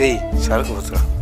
यही शाहरुख मिश्रा